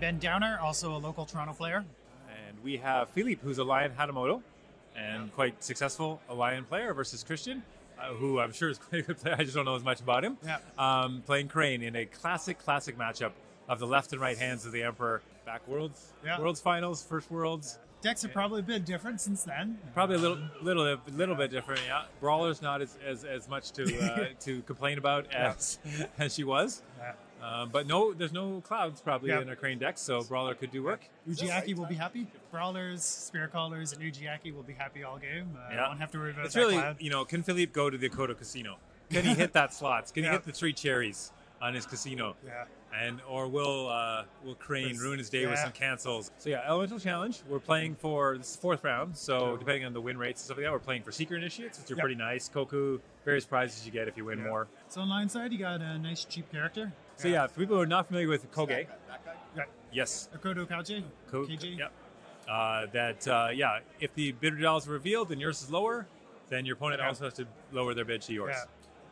Ben Downer, also a local Toronto player. And we have Philippe, who's a Lion Hatamoto and quite successful a Lion player versus Christian, uh, who I'm sure is quite a good player. I just don't know as much about him. Yeah. Um, playing Crane in a classic, classic matchup of the left and right hands of the Emperor. Back Worlds, Yeah. Worlds Finals, first Worlds. Decks have probably been different since then. Probably a little, little, little bit different. Yeah, Brawler's not as, as, as much to uh, to complain about as as she was. Yeah. Um, but no, there's no clouds probably Yeah. in a Crane deck, so Brawler could do work. Ujiaki will be happy. Brawlers, Spirit Callers, and Ujiaki will be happy all game. Uh, Yeah. Won't have to worry about It's that really, cloud. you know, can Philippe go to the Akodo Casino? Can he hit that slots? Can Yeah. he hit the three cherries on his casino? Yeah. And or will uh, will Crane ruin his day with some cancels? So yeah, Elemental Challenge. We're playing for this fourth round. So depending on the win rates and stuff like that, we're playing for Seeker Initiates, which are Yep. pretty nice. Koku, various prizes you get if you win Yeah. more. So on line side, you got a nice cheap character. So yeah, for people who are not familiar with Koge, Yeah. yes, Akodo Kaji. Ko- KG. Yep. Uh, that uh, yeah, if the bidder dollar is revealed and yours is lower, then your opponent Yeah. also has to lower their bid to yours.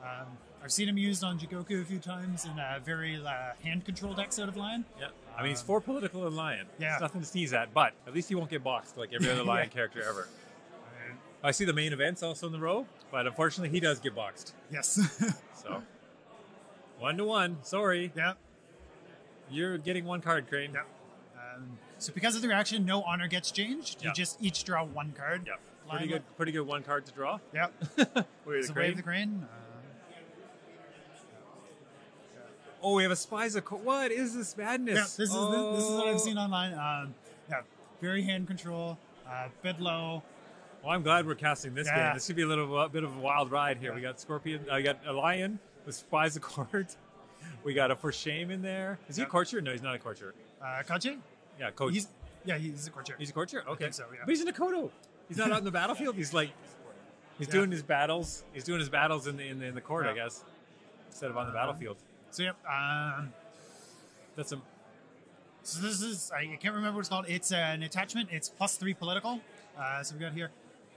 Yeah. Um, I've seen him used on Jigoku a few times in uh, very uh, hand control decks out of line. Yeah. I mean, he's for political and lion. Yeah. It's nothing to sneeze at, but at least he won't get boxed like every other lion Yeah. character ever. I see the main events also in the row, but unfortunately he does get boxed. Yes. So one to one. Sorry, yeah. you're getting one card, Crane. Yeah. Um, so because of the reaction, no honor gets changed. Yeah. You just each draw one card. Yeah. Pretty up. good. Pretty good one card to draw. Yep. Wait, So the wave Crane. the crane. Uh, Oh, we have a Spies of What is this yeah, madness? this is the, this is what I've Oh. seen online. Um, yeah, very hand control, uh, bid low. Well, I'm glad we're casting this Yeah. game. This should be a little a bit of a wild ride here. Yeah. We got Scorpion. I got a lion with Spies of Court. We got a for shame in there. Is he a courtier? No, he's not a courtier. Uh, Kaji? Yeah, coach. He's yeah, he's a courtier. He's a courtier? Okay. think so, yeah. But he's in a Kodo. He's not out in the battlefield. He's like, he's Yeah. doing his battles. He's doing his battles in the, in the, in the court, I Yeah. guess, instead of on the battlefield. So yep. Um, That's a, so this is I can't remember what it's called. It's an attachment. It's plus three political. Uh, so we got here.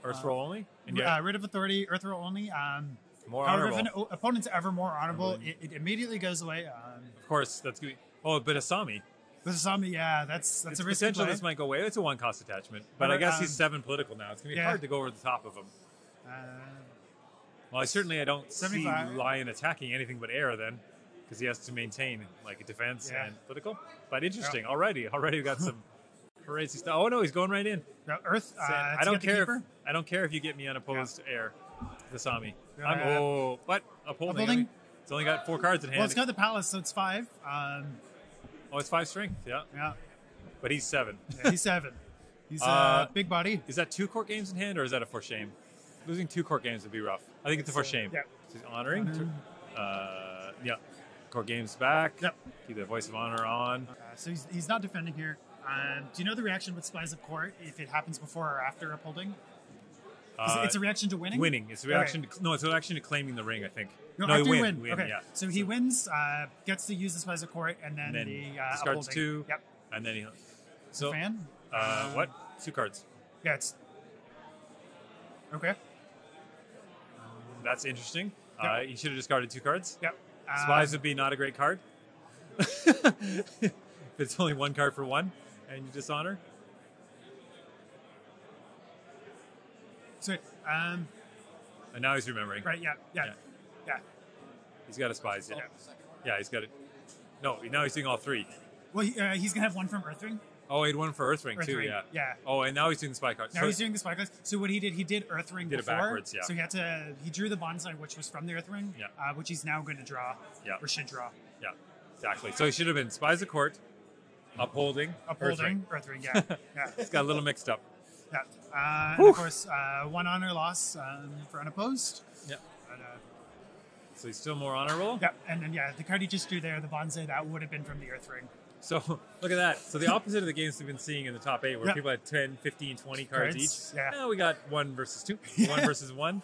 Earth roll only. And yeah, Uh, writ of authority, earth roll only. Um, more however, honorable. if an opponent's ever more honorable, it, it immediately goes away. Um, of course, that's good. Oh, but Asami. with Asami, yeah, that's that's It's a risky potential play. this might go away. It's a one cost attachment. But I guess um, he's seven political now. It's going to be yeah. hard to go over the top of him. Uh, Well, I certainly I don't see 75. Lion attacking anything but air then, because he has to maintain like a defense Yeah. and political. But interesting already. Already we got some crazy stuff. Oh no, he's going right in. now Earth. Uh, I don't care. If. I don't care if you get me unopposed air, the I'm, oh, but upholding. Upholding. I mean, it's only got four cards in hand. Well, it's got the palace, so it's five. Um, oh, it's five strength. Yeah, yeah, but he's seven. yeah, he's seven. He's a Uh, big body. Is that two court games in hand, or is that a for shame? Losing two court games would be rough. I think it's a for shame. yeah. So he's honoring. Uh, yeah. Court games back. Yep. Keep the voice of honor on. Uh, so he's, he's not defending here. Um, do you know the reaction with Spies of Court if it happens before or after upholding? Uh, it's a reaction to winning. winning. It's a Okay. reaction. To, no, it's a reaction to claiming the ring. I think. No, he after you win. win. okay. Yeah. So he wins, uh, gets to use the Spies of Court, and then, And then the uh, discards upholding. two. Yep. And then he. So. Fan. Uh, what? Two cards. Yeah. It's okay. That's interesting. Yep. Uh, you should have discarded two cards. Yep. Uh, Spies would be not a great card. if it's only one card for one, and you dishonor. So, um, And now he's remembering. right. Yeah. Yeah. Yeah. Yeah. He's got a spies. Yeah. Yeah. Yeah, he's got it. No, now he's doing all three. Well, he, uh, he's gonna have one from Earthring. Oh, he had one for Earthring too. Yeah. yeah. Oh, and now he's doing the spy cards. Now So- he's doing the spy class. So what he did, he did Earthring Did it backwards, yeah. So he had to, he drew the bonsai, which was from the Earthring, Yeah. uh, which he's now going to draw, Yeah. or should draw. Yeah, exactly. So he should have been spies of court, upholding, Upholding Earthring, yeah, yeah, It's got a little mixed up. yeah. Uh, and of course, uh, one honor loss um, for unopposed. Yeah. But, uh, So he's still more honorable. yeah, and then yeah, the card he just drew there, the bonsai, that would have been from the Earth Ring. So look at that. So the opposite of the games we've been seeing in the top eight, where Yeah. people had 10, 15, 20 cards, Cards, each. yeah. Now we got one versus two, one versus one.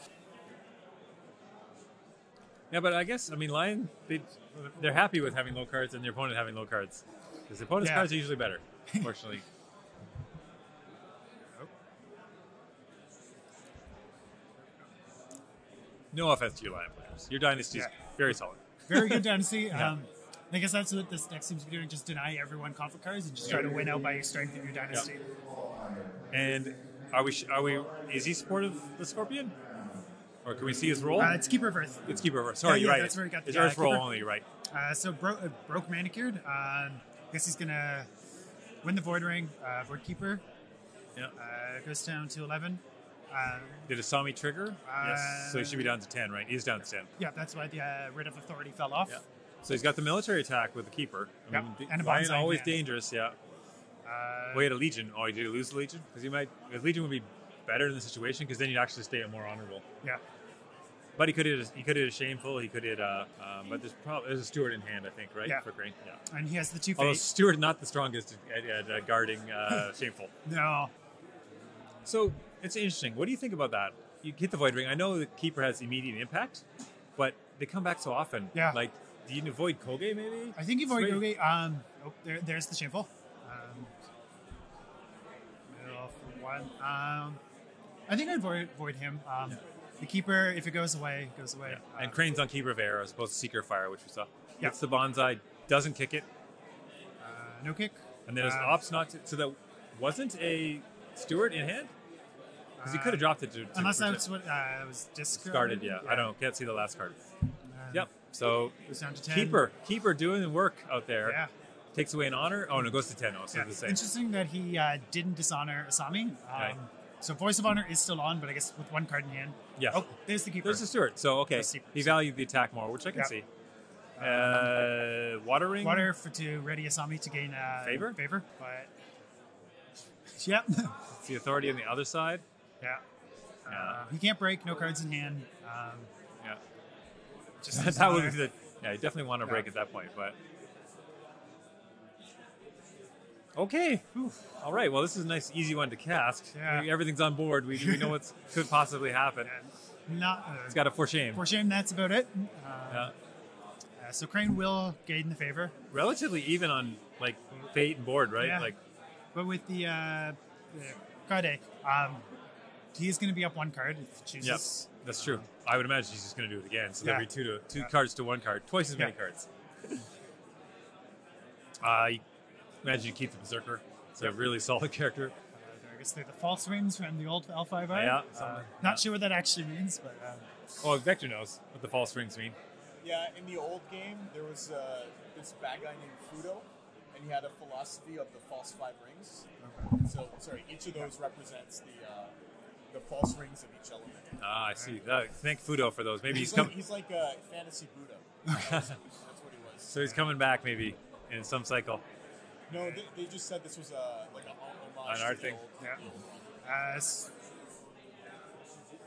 Yeah, but I guess I mean Lion, they they're happy with having low cards and their opponent having low cards because the opponent's Yeah. cards are usually better. Fortunately. No offense to your Lion players. Your dynasty is Yeah. very solid. Very good dynasty. Um, I guess that's what this deck seems to be doing: just deny everyone conflict cards and just try to win out by your strength in your dynasty. And are we? Are we? Is he supportive of the Scorpion? Or can we see his role? Uh, it's Keeper of Earth. it's keeper. of Earth. Sorry, yeah, you're right. that's where he got the, It's uh, Earth roll only. Right. Uh, so bro- uh, broke manicured. Um, I guess he's gonna win the Void Ring. Uh, Void Keeper Yeah. uh, goes down to eleven. Um, Did Asami trigger? yes. So he should be down to ten, right? He's down to ten. yeah, that's why the uh, Writ of Authority fell off. Yeah. So he's got the military attack with the keeper. I Yep. mean, And a Lion always dangerous. Yeah. Uh, Wait, a Legion. Oh, did he lose the Legion? Because he might. Because Legion would be better in the situation because then you'd actually stay at more honorable. yeah. But he could hit. He could hit a shameful. He could hit. Uh, um, but there's probably there's a Steward in hand, I think, right? Yeah. For Crane. Yeah. And he has the two Although. Steward not the strongest at, at uh, guarding uh, shameful. No. So it's interesting. What do you think about that? You hit the void ring. I know the keeper has immediate impact, but they come back so often. Yeah. Like, do you avoid Koge maybe? I think you avoid. Yogi. Um, oh, there, there's the shameful. Um, one. Um, I think I'd avoid, avoid him. Um, The keeper, if it goes away, goes away. Yeah. And Uh, Crane's on Keeper of Air as opposed to Seeker of Fire, which we saw. Yeah. Gets the bonsai, doesn't kick it, uh, no kick. and then his Uh, ops not to, so that wasn't a Steward in hand because he Uh, could have dropped it to, to Unless that's what uh, was discarded. discarded. Yeah. I don't. Can't see the last card. Uh, Yep. So Goes down to 10. keeper, keeper doing the work out there. Yeah. Takes away an honor. Oh no, it goes to ten. Oh, so yeah. the same. Interesting that he uh, didn't dishonor Asami. Um, Right. So Voice of Honor is still on, but I guess with one card in hand. Yeah. Oh, there's the keeper. There's the Steward. So okay, he valued the attack more, which I can Yeah. see. Uh, water ring. Water for to ready Asami to gain uh, Favor? Favor, but yep, It's the authority on the other side. Yeah. Yeah. Uh, he can't break. No cards in hand. Um, Yeah. just that Dishonor. would be the. Yeah, you definitely want to break Yeah. at that point, but. Okay. Whew. All right. Well, this is a nice, easy one to cast. Yeah. Everything's on board. We, we know what could possibly happen. Not uh, It's got a for shame. for shame. That's about it. Uh, Yeah. uh, so Crane will gain the favor, Relatively even on like fate and board, right? Yeah. Like but with the, uh, the Kade, um, he is going to be up one card if he Yep, that's true. I would imagine he's just going to do it again. So Yeah. there'll be two to two Yeah. cards to one card, twice as many Yeah. cards. I imagine you keep the Berserker. It's a really solid character. Uh, I guess they're the false rings from the old L5R. Yeah, Uh, something- not sure what that actually means, but um, Oh, Vector knows what the false rings mean. Yeah, in the old game, there was uh, this bad guy named Fudo, and he had a philosophy of the false five rings. And so, sorry, each of those represents the uh, the false rings of each element. Ah, I see. That, thank Fudo for those. Maybe he's He's coming. like, he's like a fantasy Buddha. That's what he was. So he's coming back maybe in some cycle. No, they, they just said this was a like a homage An art to the thing. old- Yeah. the old one. uh,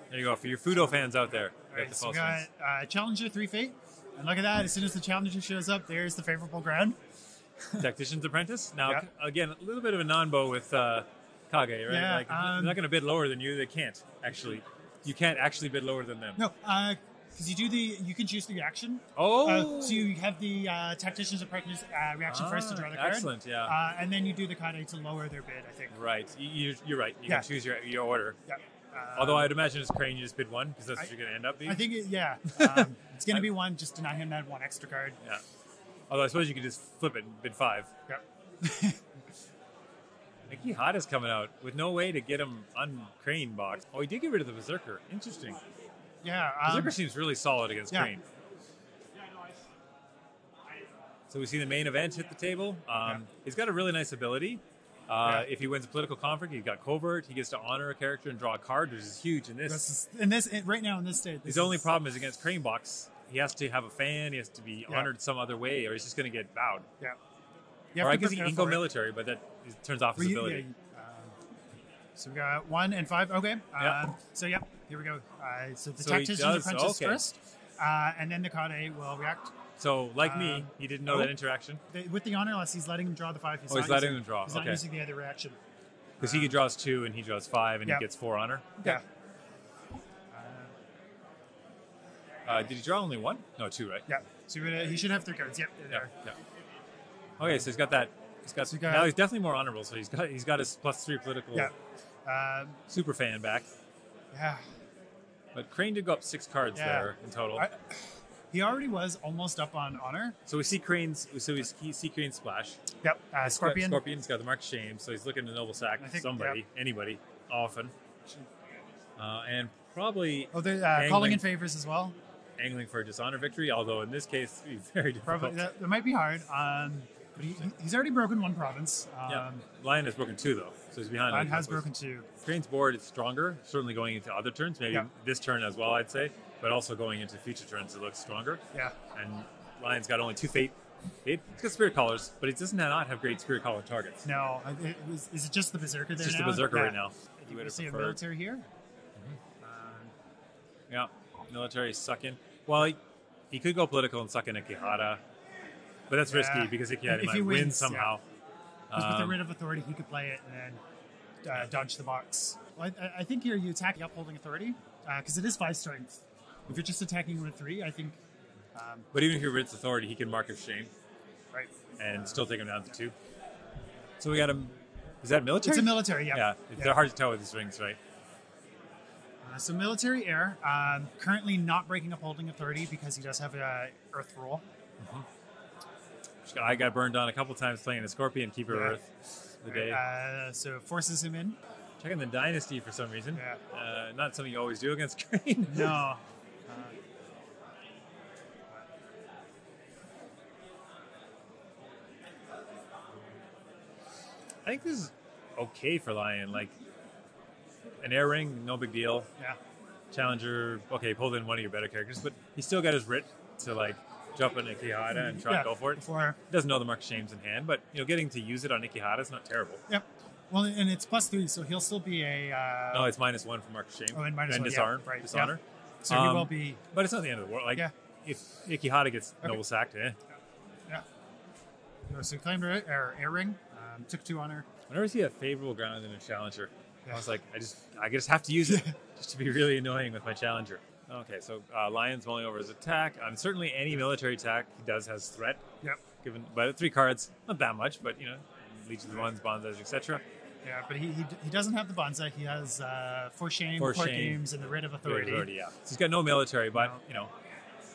There you go. For your Fudo fans out there, all you got right, the so we got uh, Challenger three fate, and look at that. As soon as the Challenger shows up, there's the favorable ground. Tactician's Apprentice. Now, Yeah. again, a little bit of a non-bow with uh, Kage, right? Yeah, like, um, they're not going to bid lower than you. They can't actually. You can't actually bid lower than them. No, because you do the you can choose the reaction. Oh, Uh, so you have the uh, Tactician's Apprentice uh, reaction first to Ah, draw the card. excellent, yeah. Uh, and then you do the Kade to lower their bid. I think. right. You, you're right. You Yeah. can choose your your order. Yeah. Uh, Although I'd imagine it's Crane, you just bid one because that's I- what you're going to end up being. I think it, yeah, um, it's going to be one. Just deny him that one extra card. Yeah. Although I suppose you could just flip it and bid five. Yeah. Mickey Hot is coming out with no way to get him on Crane box. Oh, he did get rid of the Berserker. Interesting. Yeah. Um, Berserker seems really solid against yeah. Crane. So we see the main event hit the table. Um, He's got a really nice ability. Uh, Yeah. If he wins a political conflict, he's got covert. He gets to honor a character and draw a card, which is huge in this. this is, in this right now in this state. His only problem is against Crane box. He has to have a fan. He has to be Yeah. honored some other way, or he's just going to get bowed. Yeah. You Or I guess he can go for it. military, but that turns off his you- ability. yeah, um, so we got one and five. Okay. Um, so yep, here we go. Uh, so the So tactician's does- apprentice okay. first, uh, and then the Kade will react So, like me, Um, he didn't know oh. that interaction with the honor unless he's letting him draw the five. He's Oh, he's letting using, him draw, He's not using the other reaction. because he draws two and he draws five and he gets four honor. Yeah. Uh, did he draw only one? No, two, right? Yeah. So gonna, he should have three cards. Yep. They Yeah. are. yeah. Okay, so he's got that. He's got, So you got- now he's definitely more honorable. So he's got he's got his plus three political Yeah. Um, super fan back. yeah. But Crane did go up six cards Yeah. there in total. I, He already was almost up on honor. So we see Crane's. So we see Crane's splash. Yep. Uh, Scorpion. Scorpion's got the mark shame, so he's looking to noble sack think- somebody, anybody, often, uh, and probably Oh, they're uh, Angling. calling in favors as well. angling for a dishonor victory. Although in this case, it'd be very difficult. Probably that, that might be hard. Um, but he, he's already broken one province. Um, yeah, Lion has broken two though, so he's behind. Lion has broken two. Crane's board is stronger, certainly going into other turns, maybe Yeah. this turn as well, I'd say, but also going into future turns, it looks stronger. Yeah. And Lion's got only two fate. Fate. He's got spirit callers, but he doesn't not have great spirit caller targets. No, I- it, is, is it just the berserker there It's just now? the berserker Yeah. right now. I You think would we have see a preferred- military here. Yeah, military suck in. Well, he, he could go political and suck in a Quijada, but that's Yeah. risky because If might he win wins, somehow. Because with the Um, writ of authority, he could play it and then uh, dodge the box. Well, I, I think here you attack the upholding authority because it is five strength. If you're just attacking with three, I think. Um, But even if he writs authority, he can mark of shame right. and still take him down to two. So we got him. Is that military? It's a military, yeah. Yeah, Yeah. they're hard to tell with these rings, right? Uh, so military air, um, currently not breaking upholding authority because he does have a earth rule. I got burned on a couple times playing a Scorpion Keeper Yeah. Earth the day. Uh, so forces him in. Checking the Dynasty for some reason. Yeah. Uh, not something you always do against Green. No. Uh, I think this is okay for Lion. Like an air ring, no big deal. yeah. Challenger, okay, pulled in one of your better characters, but he still got his writ to like jump on Ikehata and try yeah. and go for it. Before, Doesn't know the mark shames in hand, but you know, getting to use it on Ikehata is not terrible. yep. Well, and it's plus three, so he'll still be a. Uh, No, it's minus one for mark of shame. Oh, and minus one, yeah, dishonor, right, dishonor. so he um, will be. But it's not the end of the world. Like Yeah. if Ikehata gets Okay. noble sacked, eh? Yeah. No, So he claimed or air ring, um, took two honor. Whenever I see a favorable ground in a challenger, Yeah. I was like, I just, I just have to use it, just to be really annoying with my challenger. Okay, so uh, Lion's mulling over his attack. Um, certainly, any military attack he does has threat. Yep. Given, but three cards, not that much, but you know, Legion of the Ones, Bonzas, etc. Yeah, but he, he, he doesn't have the Bonza. He has uh, For Shame, For Court Shame. Games, and the Writ of Authority. Authority, yeah. So he's got no military, but No. you know,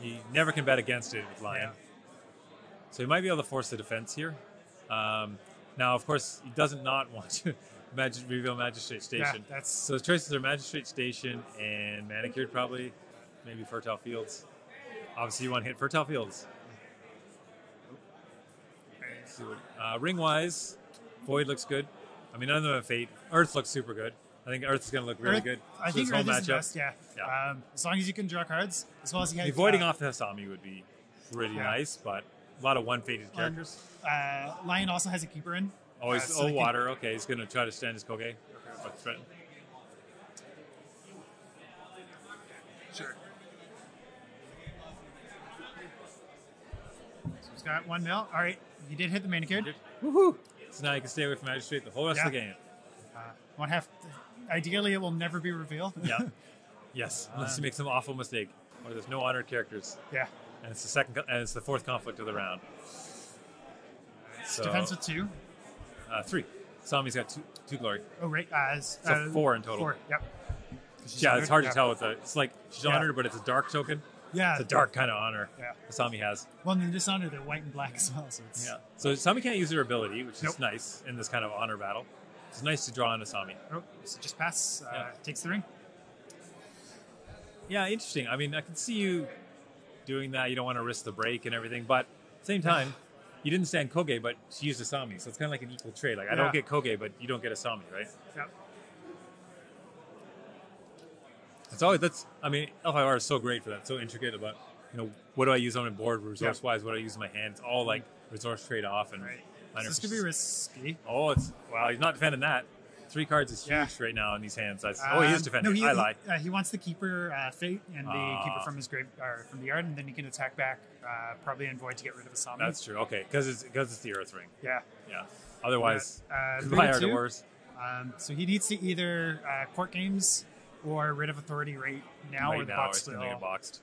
he never can bet against it with Lion. Yeah. So he might be able to force the defense here. Um, now, of course, he doesn't not want to reveal Magistrate Station. Yeah, that's So his choices are Magistrate Station and Manicured, probably. Maybe Fertile Fields. Obviously, you want to hit Fertile Fields. Let's see what- Uh, ring wise, Void looks good. I mean, none of them have Fate. Earth looks super good. I think Earth is going to look really Earth- good. I think this whole Earth is the best. Yeah. Yeah. Um, as long as you can draw cards, as well as you I has mean, voiding uh, off the Hasami would be pretty Yeah. nice, but a lot of one fated characters. Uh, Lion also has a keeper in. Always, uh, so oh, he can- water. Okay, he's going to try to stand his Koge. Or threaten. Sure. So got one mil. All right, he did hit the manicured. Woohoo! So now you can stay away from Magistrate the whole rest of the game. Uh, one half. Ideally, it will never be revealed. Yeah. yes, unless you make some awful mistake. Or there's no honored characters. yeah. And it's the second, and it's the fourth conflict of the round. So, Defense with two. uh, three. Sami's got two, two glory. Oh, right. Uh, So uh, four in total. Four. Yep. Yeah, it's hard yeah. to tell with the. It's like she's Yeah. honored, but it's a dark token. Yeah. It's a dark kind of honor. Yeah. Sami has. Well, in Dishonor, they're white and black as well. So it's, Yeah. So Sami can't use her ability, which is nice in this kind of honor battle. It's nice to draw into Sami. Oh, so just pass. Uh, Yeah. Takes the ring. Yeah, interesting. I mean, I can see you doing that. You don't want to risk the break and everything, but at the same time, you didn't stand Koge, but she used Asami, so it's kind of like an equal trade. Like I Yeah. don't get Koge, but you don't get Asami, right? Yep. It's always that's. I mean, L5R is so great for that. So intricate about you know what do I use on my board resource wise? What do I use in my hand? It's all like resource trade off and. Right. this could be risky. Oh, it's wow. He's not defending that. Three cards is huge Yeah. right now in these hands. Oh, he is Um, defending. No, he, I he- lie. uh, he wants the keeper uh, fate and the Ah. keeper from his grave or from the yard, and then he can attack back, uh, probably in void to get rid of a summon. That's true. Okay, because it's because it's the Earth Ring. yeah. Yeah. Otherwise, Uh, Art. Wars. Um, so he needs to either uh, court games or writ of authority right now, or right the now, box it's going will. to get boxed.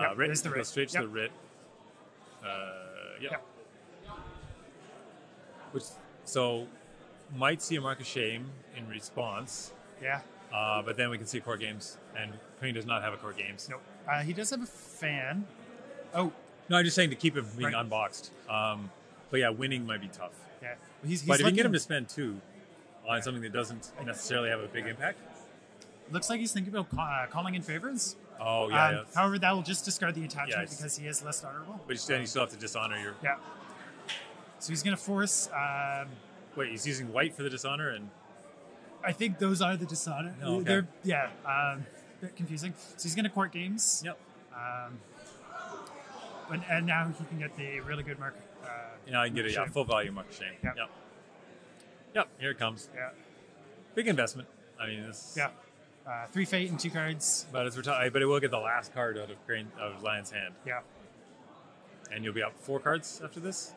Yep, uh, writ, there's the writ. straight to Yep. the writ. Uh, yeah. Yep. Which so might see a mark of shame in response. Yeah. Uh, but then we can see court games, and Crane does not have a court games. Nope. Uh, he does have a fan. Oh, No, I'm just saying to keep him being Right. unboxed. Um, but yeah, winning might be tough. yeah. He's, he's but if you can get him to spend two on something that doesn't necessarily have a big impact, looks like he's thinking about ca- uh, calling in favors. oh yeah, Um, yeah. However, that will just discard the attachment Yeah, because he is less honorable. but then you still have to dishonor your. Yeah. So he's going to force. Um, Wait, he's using white for the dishonor, and I think those are the dishonor. Oh, okay. They're yeah, um, bit confusing. So he's going to court games. yep. Um, but, and now he can get the really good mark. Uh, You know, I can get a yeah, full value mark shame. Yep. Yep. Yep. Here it comes. Yeah, Big investment. I mean, this. yeah. Uh, three fate and two cards. But it's reti- but it will get the last card out of Crane of Lion's hand, Yeah, and you'll be up four cards after this,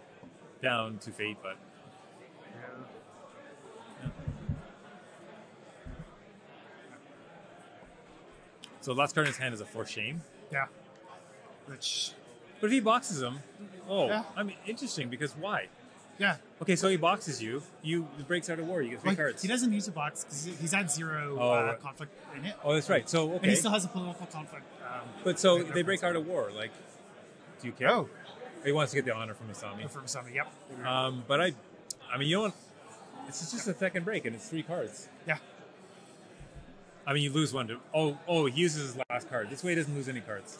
down to fate. But so the last card in his hand is a four shame. yeah. Which But if he boxes him, oh, Yeah. I mean, interesting because why? Yeah. Okay, so he boxes you. You it breaks out of war. You get three Like, cards. he doesn't use a box because he's had zero Oh, uh, right. conflict in it, Oh, that's right. So okay. and he still has a political conflict. Um, but so they break out of war. Like, do you care? Oh. he wants to get the honor from Asami. from somebody. Yep. Um, but I, I mean, you what? It's just a second break, and it's three cards. Yeah. I mean, you lose one to. Oh, oh, he uses his last card. This way, he doesn't lose any cards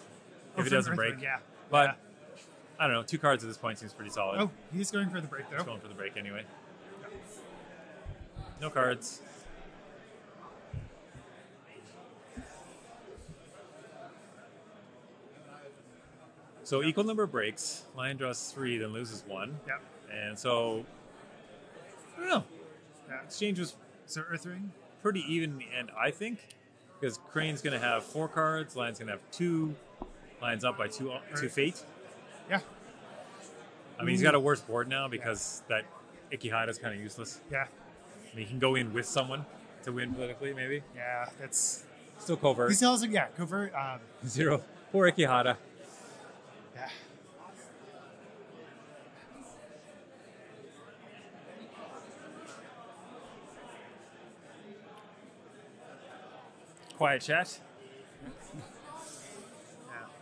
Oh, if it doesn't break. Yeah. But I don't know. Two cards at this point seems pretty solid. Oh, he's going for the break though. He's going for the break anyway. No cards. So equal number of breaks. Lion draws three, then loses one, Yep. and so I don't know. Yeah. Exchange was So Earthring. pretty even in the end, I think, because Crane's going to have four cards, Lion's going to have two. Lion's up by two, two fate. Yeah. I mean, he's got a worse board now because that Ikehata is kind of useless. Yeah. I mean, he can go in with someone to win politically, maybe. Yeah. That's. Still covert. He still has yeah covert. Um, Zero. Poor Ikehata. yeah. Quiet chat.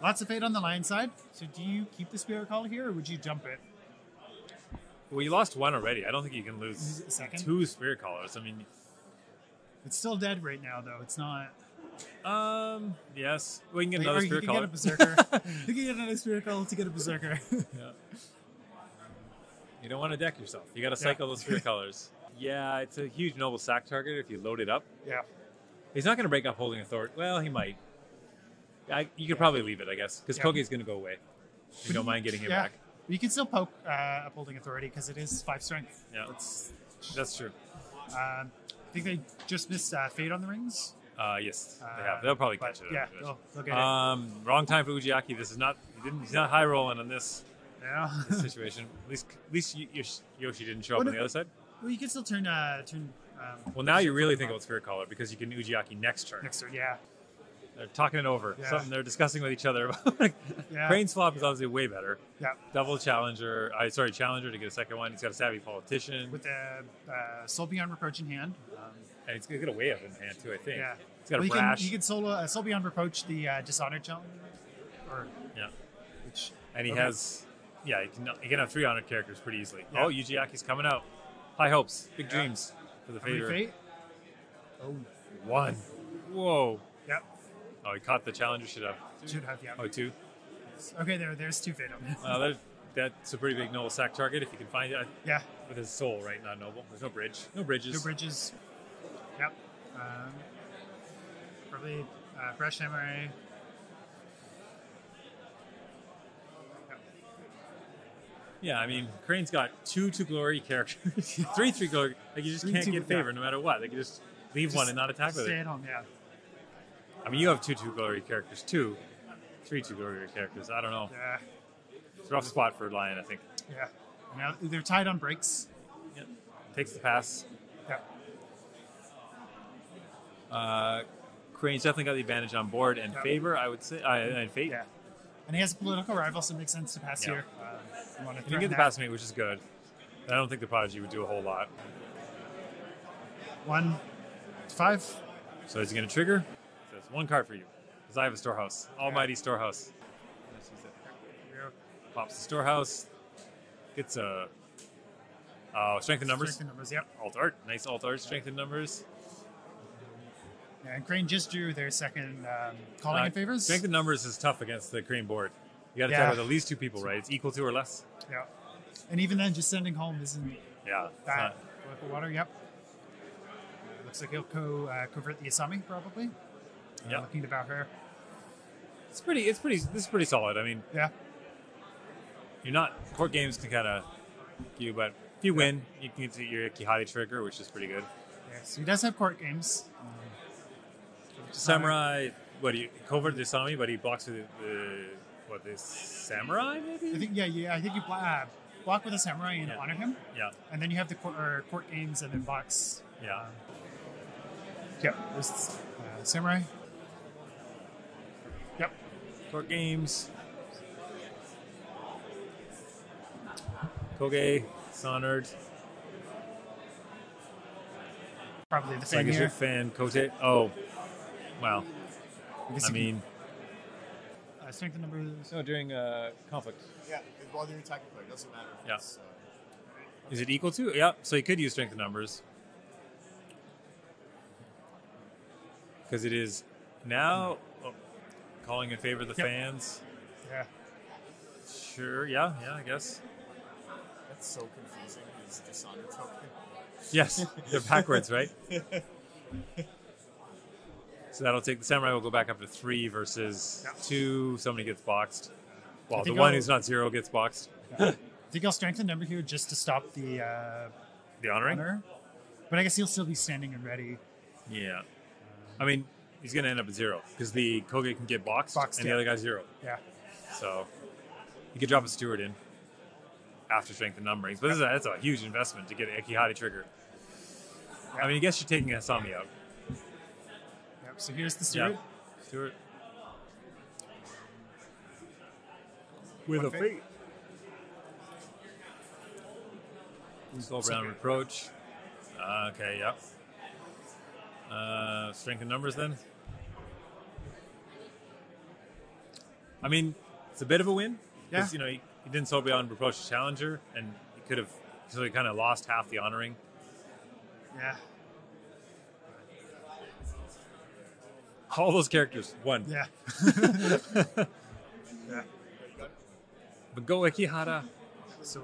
Yeah. Lots of fate on the lion side. So do you keep the spirit call here, or would you jump it? Well, you lost one already. I don't think you can lose second? two spirit callers. I mean, It's still dead right now, though. It's not. um, yes. We can get another or you spirit can caller. get a berserker. you can get another spirit call to get a berserker. Yeah. You don't want to deck yourself. You got to cycle those spirit callers. Yeah, it's a huge noble sack target if you load it up. yeah. He's not going to break up holding authority. Well, he might. I, you could probably leave it, I guess, because Yeah. Kogi's going to go away. If you don't mind getting him yeah. back. You can still poke uh, upholding authority because it is five strength. Yeah, It's, that's true. um, I think they just missed uh, fate on the rings. Uh, yes, they Uh, have. They'll probably catch it. Yeah, they'll, they'll get Um, wrong time for Ujiaki. This is not. He didn't, he's not high rolling on this. Yeah. this situation. at least, at least Yoshi didn't show up What on the other side. well, you can still turn uh, turn. Um, Well, now you really think about Spirit Caller because you can Ujiaki next turn. next turn. Yeah. They're talking it over. Yeah. Something they're discussing with each other. Yeah. Crane's flop is obviously way better. Yeah. Double challenger. I sorry, challenger to get a second one. He's got a savvy politician, With the uh, soul beyond reproach in hand. Um, and he's got a way up in hand too. I think. yeah. He's got well, a you can, brash. you can solo uh, soul beyond reproach the uh, dishonored challenger, or yeah. which And he Okay. has, yeah, he can, he can have three honored characters pretty easily. Yeah. Oh, Ujiaki's coming out. High hopes, big Yeah. dreams for the fader. fate? Oh, One. Whoa. yeah. Oh, he caught the challenger. Should have. Should have yeah. Oh, two. Okay, there, there's two on. Uh, that, that's a pretty big noble sack target if you can find it yeah. with his soul, right? Not noble. There's no bridge. No bridges. No bridges. Yep. Um, probably uh, Fresh. Yep. Yeah, I mean, Crane's got two two glory characters, three three glory. Like you just Three can't get favor no matter what. They can just leave one and not attack with Stay it. at home, yeah. I mean, you have two two glory characters too, three two glory characters. I don't know. Yeah. It's a rough spot for Lion. I think. Yeah. Now they're tied on breaks. Yep. Takes the pass. Yeah. Uh, Crane's definitely got the advantage on board and Yeah. favor. I would say, uh, and fate. Yeah. And he has a political rival, so it makes sense to pass Yeah. here. Um, you get the pass mate, which is good. I don't think the prodigy would do a whole lot. One, five. So is he going to trigger? One card for you. Because I have a storehouse. Almighty storehouse. Let's use it. Pops the storehouse. Gets a. Uh, strength in numbers. Strength in numbers, yep. Alt art. Nice alt art. Strength in numbers. Yeah, and Crane just drew their second um, calling Uh, in favors. Strength in numbers is tough against the Crane board. You got to Yeah. try with at least two people, right? It's equal to or less. Yeah. And even then, just sending home isn't Yeah. that. not- water, yep. Looks like he'll co uh, convert the Asami, probably. Uh, Yeah. Looking bow her. It's pretty. It's pretty. This is pretty solid. I mean, Yeah. you're not court games can kind of you, but if you win, you can get your Kihari trigger, which is pretty good. yeah. So he does have court games. Samurai, what do you covert the Asami, but he blocks with the what this samurai maybe. I think, yeah, yeah. I think you blo- uh, block with a samurai and Yeah. honor him. Yeah, And then you have the court, or court games and then box. yeah. Yep. There's uh, samurai. Yep. Court games. Koge, Sonard, Probably the like same is your here. fan Kote. Oh, well, guess I mean, uh, strength in numbers. no, during uh, conflict. Yeah, while you're attacking player, doesn't matter. Yeah. it's, uh, Is it equal to? Yeah, so you could use strength of numbers. Because it is now calling in favor of the Yep. fans. Yeah. Sure, yeah, yeah, I guess. that's so confusing. His dishonor token. Yes, they're backwards, right? So that'll take the samurai will go back up to three versus Yeah. two. Somebody gets boxed. Well, the one I'll- who's not zero gets boxed. I think I'll strengthen number here just to stop the uh, The honoring. honor. But I guess he'll still be standing and ready. Yeah. I mean, he's going to end up at zero because the Koga can get boxed, Boxed, and yeah. the other guy's zero. Yeah. So you could drop a steward in after strength and numberings, but this is a, that's a huge investment to get an Ikehata trigger. I mean, I guess you're taking a Asami out. Yep. So here's the steward. Yeah. Steward. With One a fate. fate. Soul Beyond Reproach. Uh, okay, yep. Uh, strength and numbers then. I mean, it's a bit of a win. Yeah. You know, he, he didn't soul beyond reproach challenger, and he could have, so he kind of lost half the honoring. Yeah. All those characters won. Yeah. But go Ikehata So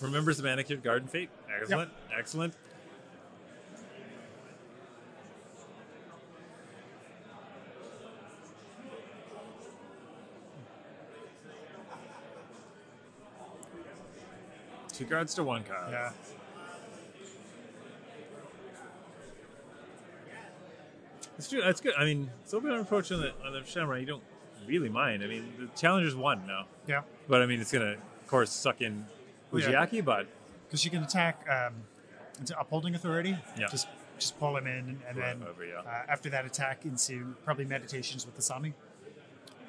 remembers the manicured garden fate. Excellent, excellent. Two cards to one card. yeah. That's true. That's good. I mean, so beyond approach on the on the Samurai, you don't really mind. I mean, the challenger's won now, Yeah. but I mean, it's gonna, of course, suck in Well, yeah. Ujiaki, but Because you can attack um, into upholding authority. Yeah. Just just pull him in, and then Whatever, yeah. uh, after that attack into probably meditations with the Sami.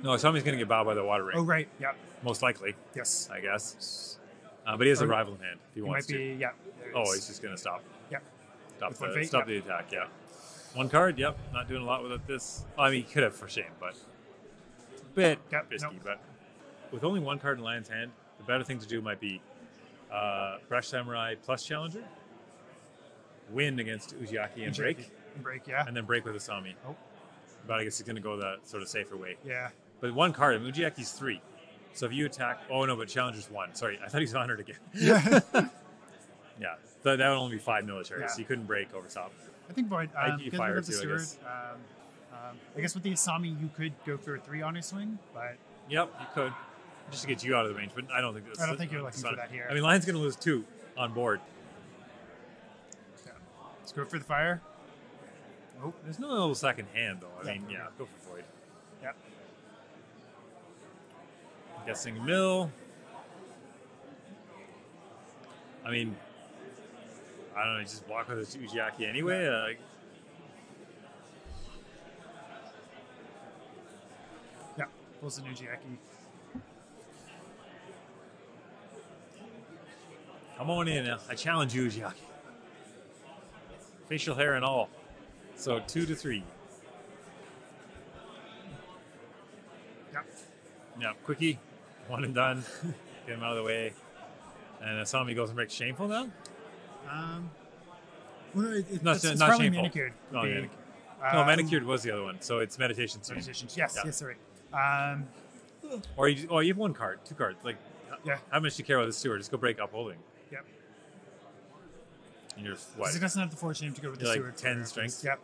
no, Asami's gonna get bowed by the water ring, Oh right. Yeah. most likely, Yes. I guess. Uh, but he has a rival in hand if he He wants might be. to. Yeah. Oh, he's just gonna stop, Yeah. stop the fate, stop yeah. the attack. Yeah, one card. Yep, not doing a lot with it. This, I mean, he could have for shame, but it's a bit Yep, risky. no. But with only one card in Lion's hand, the better thing to do might be uh, Brush Samurai plus Challenger, win against Ujiaki and break, And break. Yeah. and then break with Asami. Oh. But I guess he's going to go the sort of safer way. yeah. But one card, Ujiaki's three. So if you attack, oh no, but Challenger's one. Sorry, I thought he was honored again. Yeah. yeah, so that would only be five military, Yeah. so you couldn't break over top. I think Void. I Um, do because fire with the too, I guess. um, um, I guess with the Asami, you could go for a three honor swing, but Yep, you could. Just to get you out of the range, but I don't think that's I don't think you're looking for that here. I mean, Lion's going to lose two on board. yeah. let's go for the fire. Oh, There's no little second hand, though. I Yeah. mean, yeah, go for Void. Yep. I'm guessing Mill. I mean, I don't know, just block with his Ujiaki anyway. Uh, Yeah. Pulls the Nujiaki. come on in. I challenge you, Ujiaki. Facial hair and all. So two to three. Yep. Yeah, quickie, one and done. Get him out of the way. And Asami goes and breaks shameful now. Um, well, it, it, No, it's, it's not probably shameful. manicured. No, The, manicured. no, um, manicured was the other one. So it's meditation three. Meditation. Yes, Yeah. yes, sorry. Um, Or you, oh, you have one card, two cards. Like, Yeah. how much do you care about the steward? Just go break upholding. yep. And you're what? Because it doesn't have the fortune to go with the You're like steward. 10 for- strength? Yep.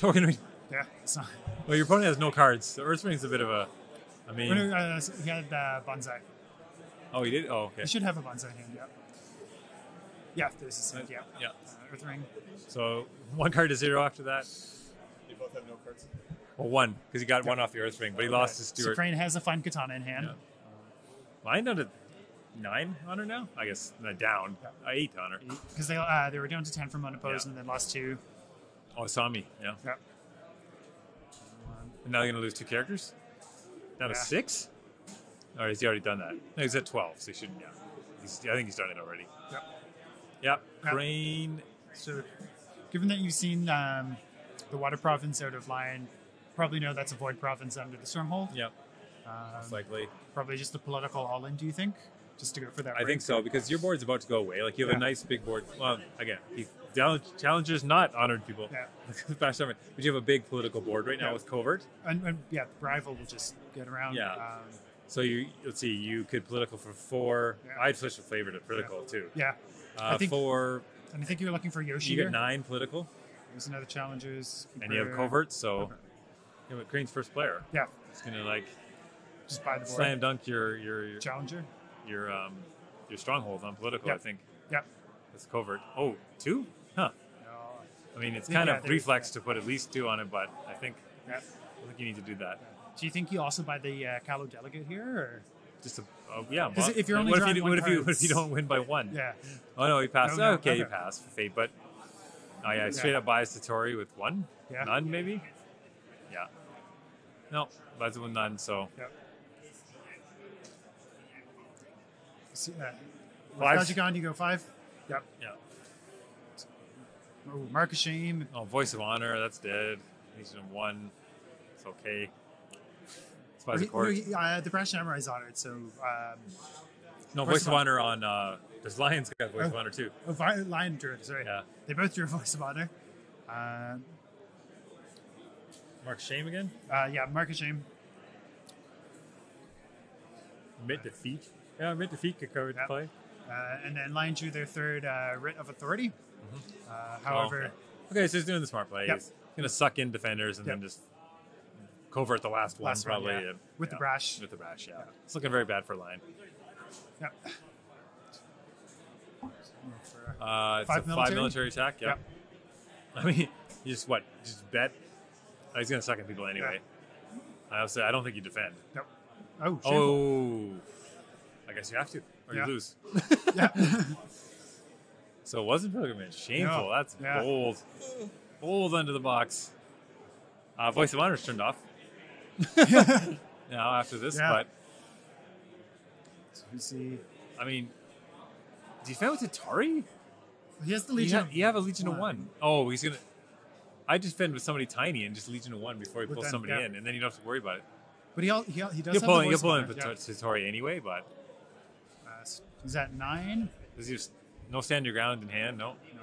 So we're gonna. Be, Yeah. It's not. well, your opponent has no cards. So Earthspring's a bit of a. I mean, no, uh, he had uh, bonsai. oh, he did. Oh, okay. He should have a bonsai hand. Yeah. Yeah. There's a hand. Yeah. Yeah. Uh, Earth ring. So one card to zero after that. They both have no cards. Well, one because he got one off the Earth Ring, but he lost his So steward. Crane has a fine katana in hand. Yeah. Mine down to nine on her now. I guess not down. Yeah. Uh, eight on her. Because they uh, they were down to ten from unopposed Yeah. and then lost two. Oh, Asami. Yeah. Yeah. And now you're gonna lose two characters. Down to six. Or has he already done that? No, he's at twelve, so he shouldn't. Yeah. He's, I think he's done it already. Yep. Yep. Yeah. Crane. So, given that you've seen um, the water province out of Lion, probably know that's a void province under the stronghold. Yep. Um, Most likely. probably just a political all-in. Do you think? Just to go for that. I break? think so because your board's about to go away. Like you have Yeah. a nice big board. Well, again, he, challenge- challengers not honored people. Yeah. But you have a big political board right now Yeah. with covert. And, and yeah, rival will just get around. Yeah. Um, So you let's see, you could political for four. Yeah. I'd switch the flavor to political too. yeah. Uh, I think- for And I think you're looking for Yoshi. you get nine political, There's another challengers. and you have covert. So Okay. you know, Crane's first player. Yeah. It's gonna like Just buy the board. slam dunk your your your, Challenger. your um your stronghold on political. I think Yeah. that's covert. Oh, two? Huh. I mean, it's kind yeah, of reflex to put at least two on it, but I think Yeah. I think you need to do that. Do you think you also buy the uh, Calo delegate here? Or? Just a oh, yeah. 'Cause well, if you're only what if you what one if you what if you don't win by one? Yeah. Oh no, he passed. No, no, okay, you okay. passed fate, but oh yeah, straight up buys Satori with one, Yeah. none maybe. Yeah. No, buys it with none. So Yep. So, uh, Five. with Kajigan, you go five. Yep. yeah. Oh, Mark of Shame. Oh, voice of honor, that's dead. He's in one. It's okay. It's by the He- court. he- uh, the Brash Samurai is honored, so um, No, Voice of of honor on. Uh, there's Lions got voice of Oh. honor too. oh, Vi- Lion drew it. Sorry, Yeah. they both drew a voice of honor. Uh, Mark Shame again. uh, yeah, Mark of Shame. Mid defeat. Yeah, mid defeat could into Yep. play. Uh, and then Lion drew their third uh, writ of authority. Uh, however, Oh, okay. okay, so he's doing the smart play. Yep. He's gonna suck in defenders and then just covert the last one Last probably yeah. and- With the brash. With the brash, yeah. Yeah. It's looking very bad for line. yeah. Uh, it's Five a military? five military attack. Yep. I mean, you just what? Just bet. Oh, he's gonna suck in people anyway. I also I don't think you defend. Nope. Oh, shameful. Oh, I guess you have to, or Yeah. you lose. yeah. So it wasn't pilgrimage. Shameful. No. That's Yeah. bold. Bold under the box. Uh, Voice of Honor's turned off. now after this, Yeah. but you see, I mean, defend with Atari? he has the You Legion. have, you have a Legion of One. Oh, he's gonna. I just defend with somebody tiny and just Legion of One before he pulls them, somebody yeah. in, and then you don't have to worry about it. But he all, he, al- he does You'll have pull the in, you'll pull in honor, with yeah. Anyway, but Uh, s- he's at nine. does he just no stand your ground in hand? No. No.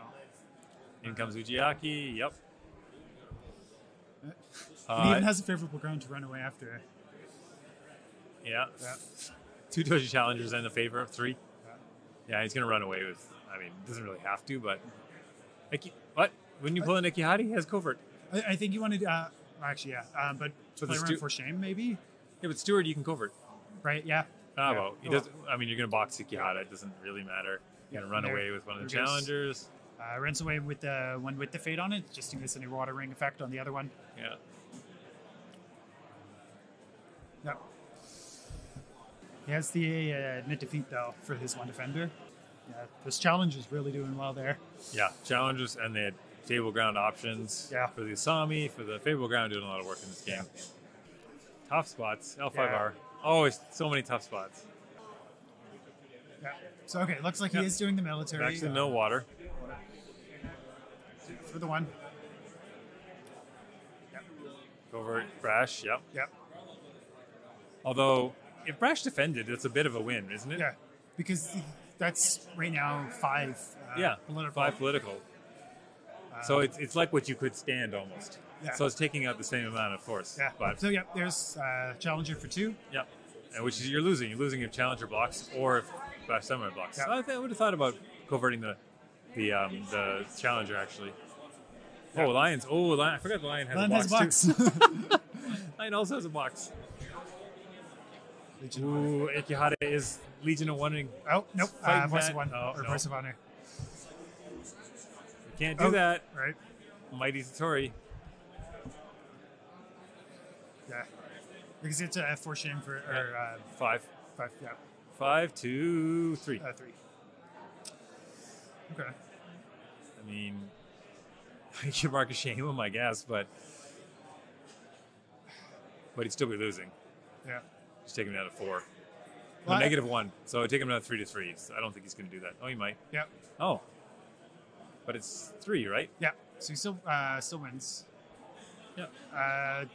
In comes Ujiaki. Yep. he Uh, even has a favorable ground to run away after. yeah. Yeah. Two doji challengers and a favor of three. Yeah. He's gonna run away with. I mean, doesn't really have to, but Iki, what? When you pull in Ikehata, he has covert. I, I think you wanted. Uh, actually, yeah. Um, but So play around stu- for shame, maybe. Yeah, but Steward, you can covert. Right? Yeah. Ah, Yeah. well, he does. I mean, you're gonna box Ikehata. It doesn't really matter. You're gonna run there- away with one of the challengers. Uh, runs away with the one with the fade on it, just in case any water ring effect on the other one. Yeah. Yep. He has the uh, admit defeat though for his one defender. Yeah, this challenge is really doing well there. Yeah, challenges and the table ground options Yeah. for the Asami, for the Fable ground, doing a lot of work in this game. Tough spots, L5R. Always so many tough spots. Yeah. So okay, it looks like he Yeah. is doing the military Back to uh, no water. for the one. Covert Brash, yep. Yep. Although, if Brash defended, it's a bit of a win, isn't it? Yeah. Because that's right now five. Uh, Yeah, Political. five political. so it's, it's like what you could stand almost. Yeah. So it's taking out the same amount of force. Yeah. But so yeah, there's uh, challenger for two. yep. and which is you're losing. You're losing if Challenger blocks or if Brash Samurai blocks. Yeah. So I, th- I would have thought about coverting the the um, the Challenger actually. Oh, Lions! Oh, Lion, I forgot the Lion has Lion a has box, a box. Lion also has a box. Ooh, Ikehata is Legion of One. oh nope. Uh, voice of one Oh, or no. voice of honor. You can't do Oh. that. Right. Mighty Satori. Yeah. Because it's a uh, four shame for or uh, Five. five. Yeah. Five, two, three. Uh, three. Okay. I mean, I a shame him, I guess, but but he'd still be losing. Yeah. Just take him down to four. No, I- negative one. So take him down to three to three. So I don't think he's going to do that. Oh, he might. Yeah. Oh, but it's three, right? Yeah. So he still uh, still wins. Yeah. Uh,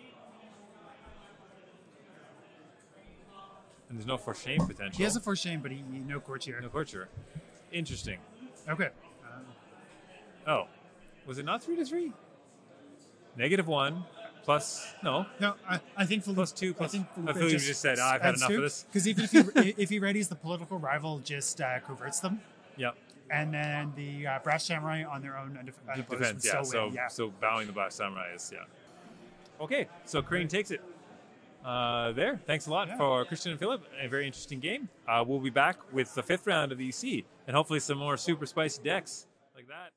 And there's no for shame potential. he has a four shame, but he, he no courtier. no torture. Interesting. Okay. Um, Oh, was it not three to three? Negative one plus no. no, I, I think Philippe, Plus two, plus- I think I feel you just said, "Ah, I've had enough of this." Because if, if he if he readies, the political rival just uh, coverts them, Yep. and then the uh, Brash Samurai on their own undef- unopposed would defense. Yeah. still So win. Yeah. so bowing the Black Samurai is yeah. Okay, so Crane takes it. Uh, there. Thanks a lot Yeah. for Christian and Philip. A very interesting game. Uh, we'll be back with the fifth round of the EC and hopefully some more super spicy decks like that.